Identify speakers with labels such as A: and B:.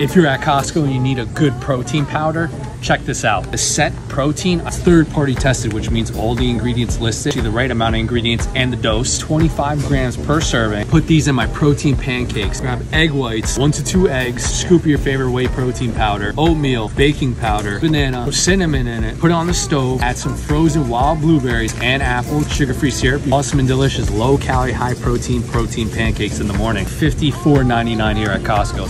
A: If you're at Costco and you need a good protein powder, check this out. The Set Protein, is third party tested, which means all the ingredients listed, see the right amount of ingredients and the dose, 25 grams per serving. Put these in my protein pancakes. Grab egg whites, one to two eggs, scoop your favorite whey protein powder, oatmeal, baking powder, banana, cinnamon in it, put it on the stove, add some frozen wild blueberries and apple, sugar-free syrup. Awesome and delicious, low calorie, high protein, protein pancakes in the morning. 54.99 here at Costco.